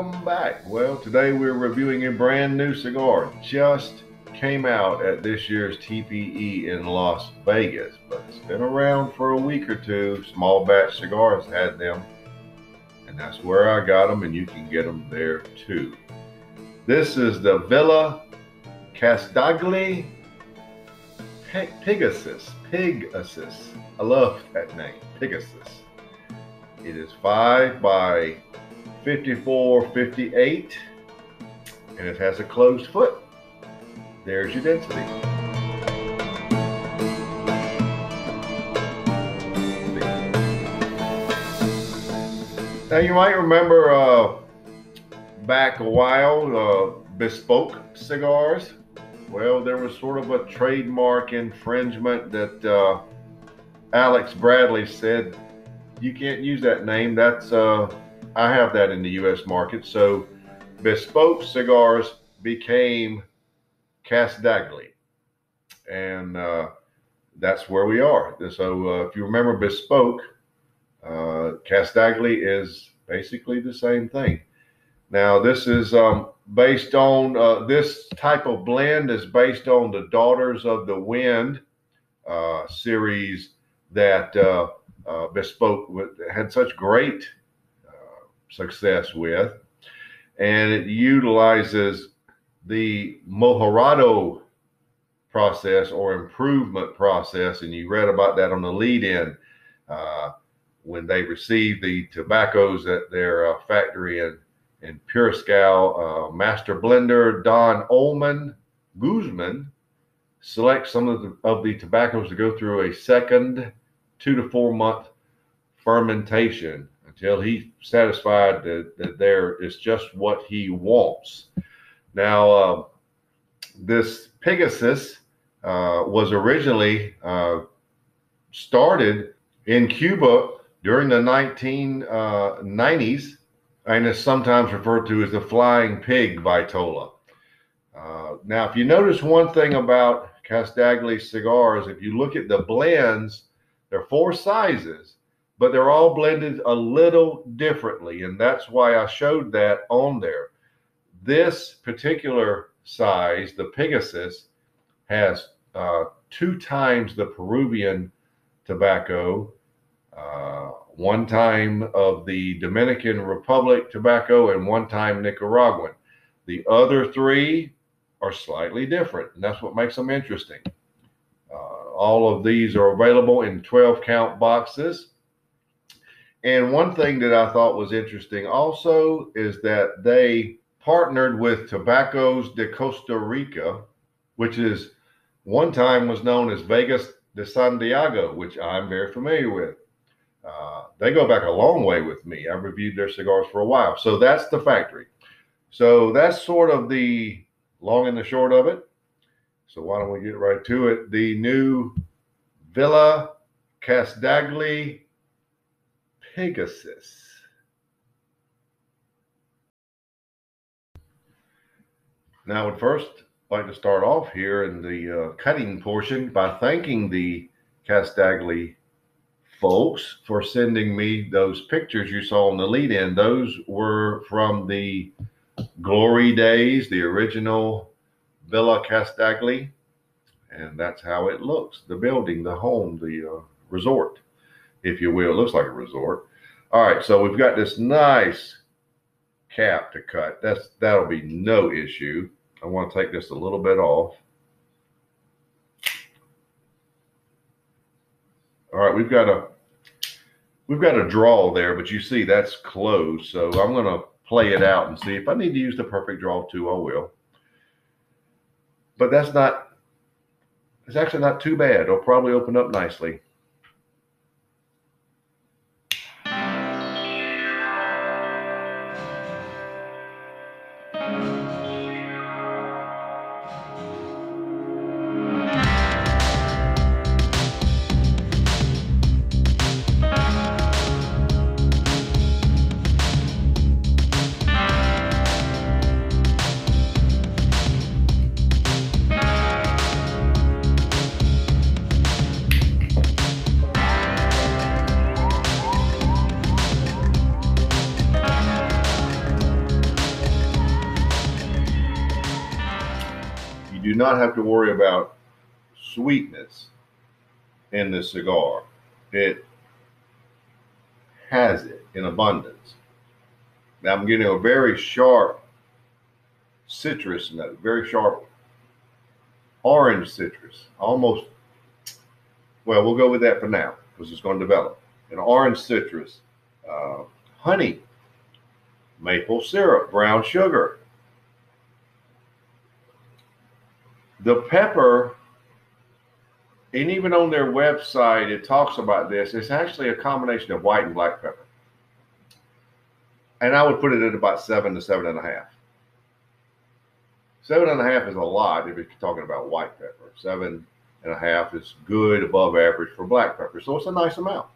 Welcome back. Well, today we're reviewing a brand new cigar. Just came out at this year's TPE in Las Vegas, but it's been around for a week or two. Small Batch Cigars had them, and that's where I got them, and you can get them there too. This is the Villa Castagli Pegasus. Pegasus. I love that name, Pegasus. It is 5 by 54, 58, and it has a closed foot. There's your density. Now you might remember uh, back a while, uh, bespoke cigars. Well, there was sort of a trademark infringement that uh, Alec Bradley said you can't use that name. That's uh, I have that in the U.S. market. So bespoke cigars became Casdagli, and uh, that's where we are. So uh, if you remember bespoke, uh, Casdagli is basically the same thing. Now this is um, based on uh, this type of blend is based on the Daughters of the Wind uh, series that uh, uh, Bespoke had such great success with. And it utilizes the Mejorado process or improvement process. And you read about that on the lead in uh, when they received the tobaccos at their uh, factory in, in Puriscal. Uh, master blender Don Olman Guzman selects some of the, of the tobaccos to go through a second two to four month fermentation until he's satisfied that, that there is just what he wants. Now, uh, this Pegasus uh, was originally uh, started in Cuba during the 1990s uh, and is sometimes referred to as the flying pig vitola. Uh, now, if you notice one thing about Casdagli cigars, if you look at the blends, there are four sizes, but they're all blended a little differently. And that's why I showed that on there. This particular size, the Pegasus, has uh, two times the Peruvian tobacco, uh, one time of the Dominican Republic tobacco, and one time Nicaraguan. The other three are slightly different, and that's what makes them interesting. All of these are available in 12 count boxes. And one thing that I thought was interesting also is that they partnered with Tobaccos de Costa Rica, which is one time was known as Vegas de Santiago, which I'm very familiar with. Uh, they go back a long way with me. I've reviewed their cigars for a while. So that's the factory. So that's sort of the long and the short of it. So why don't we get right to it? The new Villa Casdagli Pegasus. Now, I would first like to start off here in the uh, cutting portion by thanking the Casdagli folks for sending me those pictures you saw on the lead in. Those were from the glory days, the original Villa Casdagli, and that's how it looks. The building, the home, the uh, resort, if you will. It looks like a resort. All right, so we've got this nice cap to cut. That's that'll be no issue. I want to take this a little bit off. All right, we've got a we've got a draw there, but you see that's closed. So I'm going to play it out and see if I need to use the perfect draw too. I will but that's not it's actually not too bad. It'll probably open up nicely. Not have to worry about sweetness in this cigar. It has it in abundance. Now I'm getting a very sharp citrus note, very sharp orange citrus, almost. Well, we'll go with that for now because it's going to develop. An orange citrus, uh, honey, maple syrup, brown sugar. The pepper, and even on their website, it talks about this. It's actually a combination of white and black pepper. And I would put it at about seven to seven and a half. Seven and a half is a lot if you're talking about white pepper. Seven and a half is good, above average for black pepper. So it's a nice amount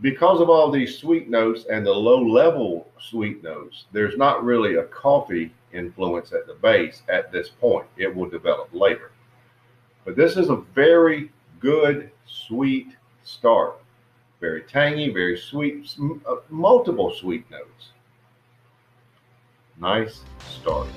because of all these sweet notes and the low level sweet notes, there's not really a coffee influence at the base at this point. It will develop later. But this is a very good, sweet start. Very tangy, very sweet, uh, multiple sweet notes. Nice start.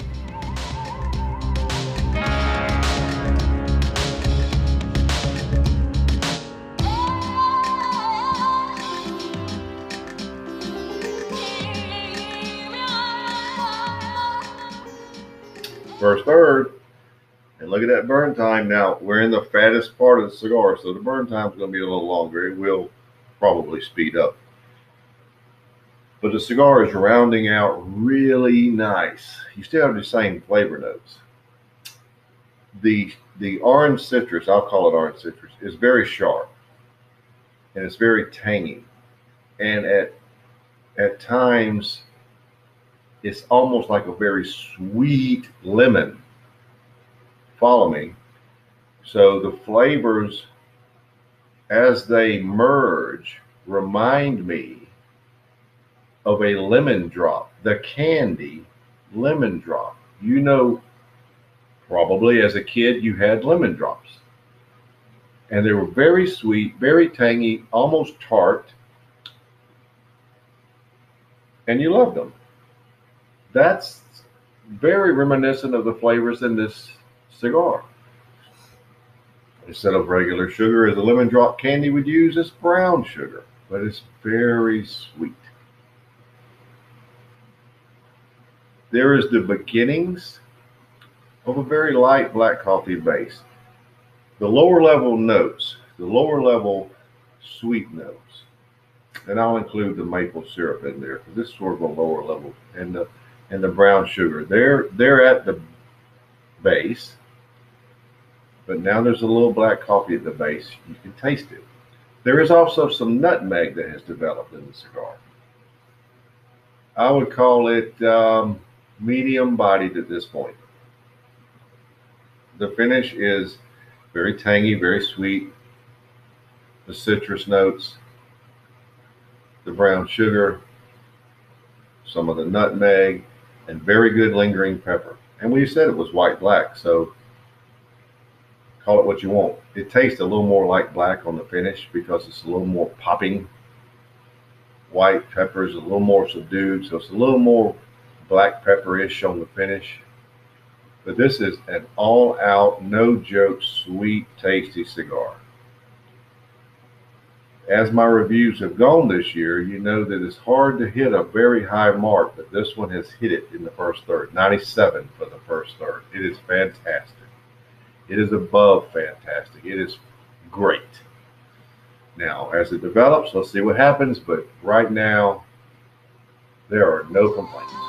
First third. And look at that burn time. Now we're in the fattest part of the cigar, so the burn time is going to be a little longer. It will probably speed up. But the cigar is rounding out really nice. You still have the same flavor notes. The the orange citrus, I'll call it orange citrus, is very sharp and it's very tangy. And at at times it's almost like a very sweet lemon. Follow me. So the flavors, as they merge, remind me of a lemon drop, the candy lemon drop. You know, probably as a kid, you had lemon drops. And they were very sweet, very tangy, almost tart. And you loved them that's very reminiscent of the flavors in this cigar. Instead of regular sugar, as a lemon drop candy would use, it's brown sugar, but it's very sweet. There is the beginnings of a very light black coffee base. The lower level notes, the lower level sweet notes, and I'll include the maple syrup in there because this is sort of a lower level, and the and the brown sugar. They're they're at the base, but now there's a little black coffee at the base. You can taste it. There is also some nutmeg that has developed in the cigar. I would call it um, medium bodied at this point. The finish is very tangy, very sweet. The citrus notes, the brown sugar, some of the nutmeg, and very good lingering pepper. And we said it was white black, so call it what you want. It tastes a little more like black on the finish because it's a little more popping. White pepper is a little more subdued, so it's a little more black pepper-ish on the finish. But this is an all-out, no joke, sweet, tasty cigar as my reviews have gone this year, you know that it's hard to hit a very high mark, but this one has hit it in the first third 97 for the first third. It is fantastic. It is above fantastic. It is great. Now, as it develops, let's see what happens, but right now, there are no complaints.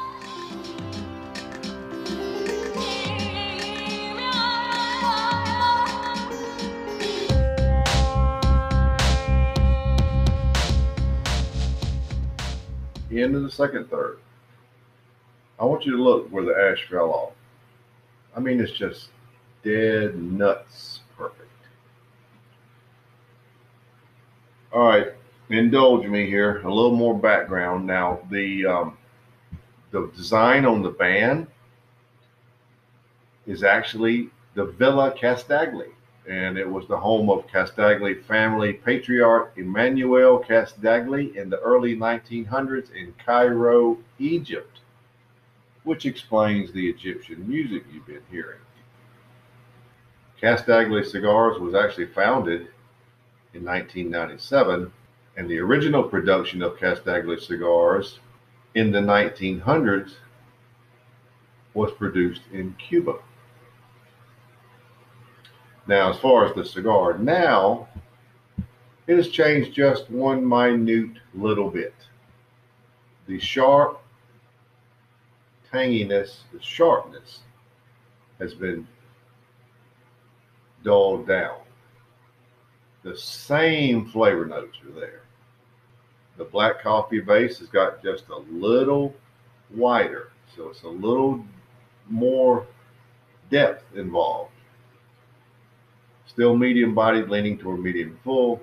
End of the second third, I want you to look where the ash fell off. I mean, it's just dead nuts perfect. All right, indulge me here. A little more background. Now, the um, the design on the band is actually the Villa Casdagli and it was the home of Casdagli family patriarch Emmanuel Casdagli in the early 1900s in Cairo, Egypt. which explains the Egyptian music you've been hearing. Casdagli Cigars was actually founded in 1997, and the original production of Casdagli cigars in the 1900s was produced in Cuba. Now, as far as the cigar, now it has changed just one minute little bit. The sharp tanginess, the sharpness has been dulled down. The same flavor notes are there. The black coffee base has got just a little wider, so it's a little more depth involved. Still medium bodied, leaning toward medium full.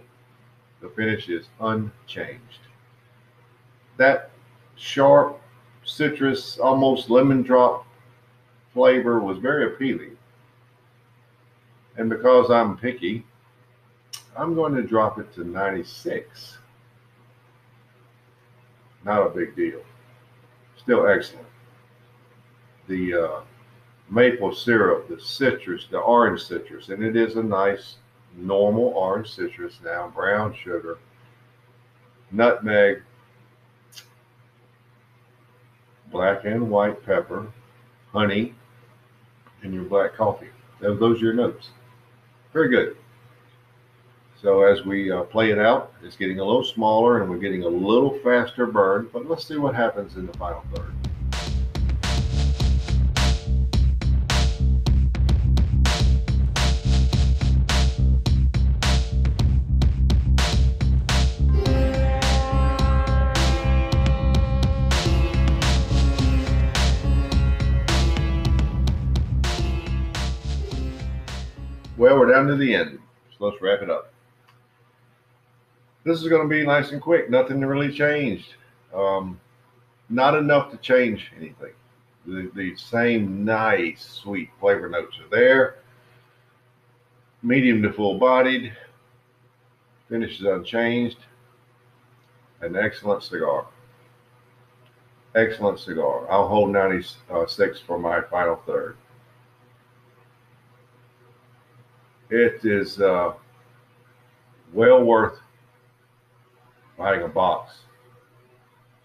The finish is unchanged. That sharp citrus, almost lemon drop flavor was very appealing. And because I'm picky, I'm going to drop it to 96. Not a big deal. Still excellent. The uh, maple syrup, the citrus, the orange citrus, and it is a nice, normal orange citrus now, brown sugar, nutmeg, black and white pepper, honey, and your black coffee. Those are your notes. Very good. So as we uh, play it out, it's getting a little smaller and we're getting a little faster burn, but let's see what happens in the final third. Well, we're down to the end, so let's wrap it up. This is going to be nice and quick. Nothing really changed. Um, not enough to change anything. The, the same nice, sweet flavor notes are there. Medium to full bodied. Finish is unchanged. An excellent cigar. Excellent cigar. I'll hold 96 for my final third. It is uh, well worth buying a box.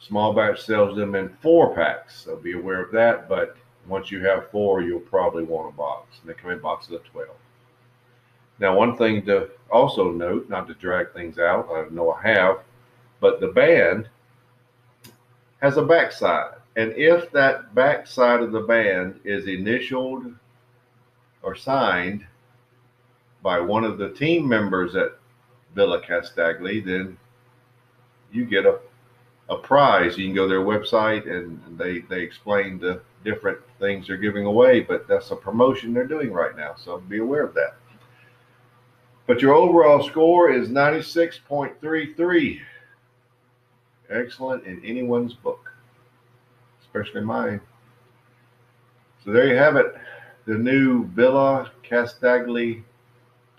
Small batch sells them in four packs, so be aware of that. But once you have four, you'll probably want a box. And they come in boxes of 12. Now, one thing to also note, not to drag things out, I know I have, but the band has a backside. And if that backside of the band is initialed or signed by one of the team members at Villa Casdagli, then you get a, a prize. You can go to their website and they, they explain the different things they're giving away, but that's a promotion they're doing right now. So be aware of that. But your overall score is 96.33. Excellent in anyone's book, especially mine. So there you have it. The new Villa Casdagli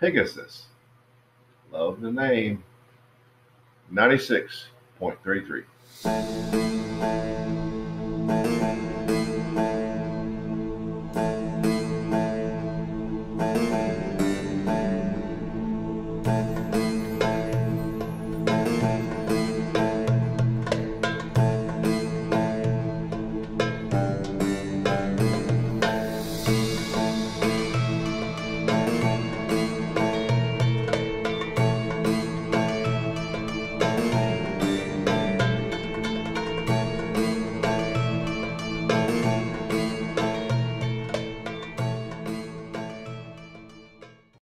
Pegasus. Love the name. 96.33.